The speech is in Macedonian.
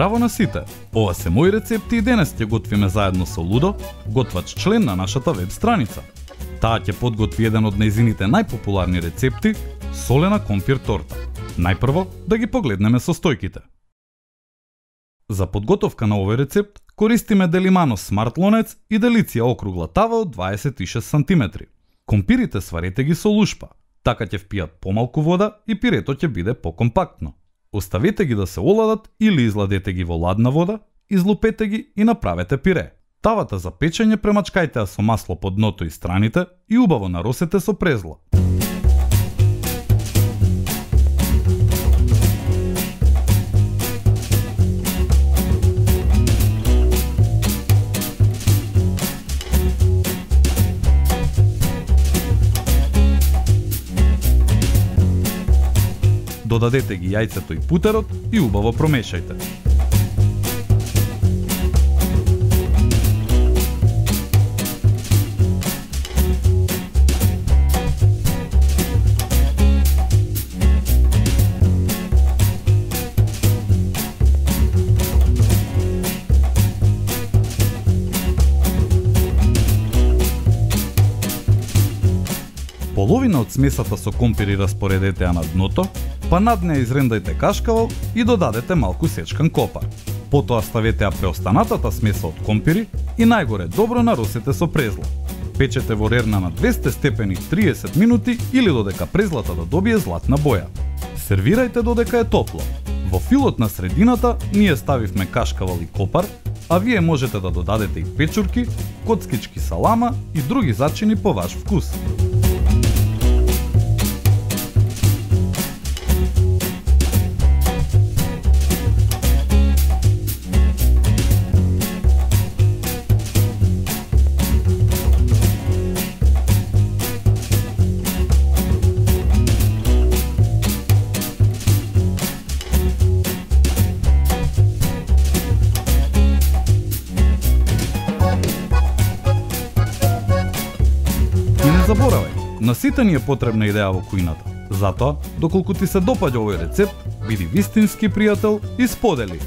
Здраво на сите! Ова се мои рецепти и денес ќе готвиме заедно со Лудо, готвач член на нашата веб страница. Таа ќе подготви еден од нејзините најпопуларни рецепти – солена компир торта. Најпрво да ги погледнеме состојките. За подготовка на овој рецепт користиме Делимано Смарт Лонец и Делиција округла тава од 26 см. Компирите сварете ги со лушпа, така ќе впијат помалку вода и пирето ќе биде покомпактно. Оставете ги да се оладат или изладете ги во ладна вода, излупете ги и направете пире. Тавата за печење премачкајте со масло под дното и страните и убаво наросете со презла. Додадете ги јајцето и путерот и убаво промешајте. Половина од смесата со компири распоредете ја на дното, па над неа изрендајте кашкавал и додадете малку сечкан копар. Потоа ставете ја преостанатата смеса од компири и најгоре добро наросете со презла. Печете во рерна на 200 степени 30 минути или додека презлата да добие златна боја. Сервирајте додека е топло. Во филот на средината ние ставивме кашкавал и копар, а вие можете да додадете и печурки, коцкички салама и други зачини по ваш вкус. Заборавај, на сите ни е потребна идеја во кујната. Затоа, доколку ти се допаѓа овој рецепт, биди вистински пријател и сподели